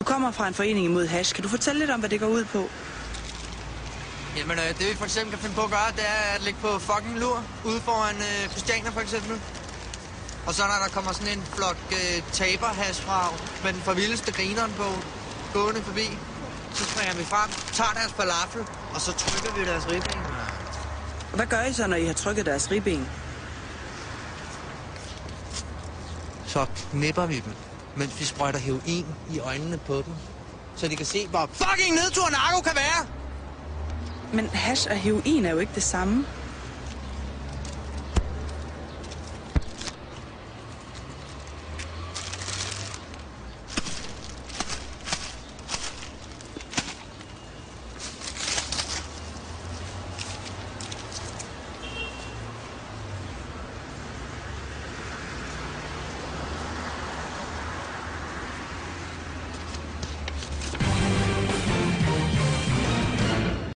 Du kommer fra en forening imod hash. Kan du fortælle lidt om, hvad det går ud på? Jamen, øh, det vi for eksempel kan finde på at gøre, det er at ligge på fucking lur ude foran øh, Christianer for eksempel. Og så når der kommer sådan en flok øh, taberhash fra med den for vildeste grineren på gående forbi, så springer vi frem, tager deres falafel, og så trykker vi deres ribben. Hvad gør I så, når I har trykket deres ribben? Så knipper vi dem, mens vi sprøjter heroin i øjnene på dem. Så de kan se, hvor fucking nedtur narko kan være. Men hash og heroin er jo ikke det samme.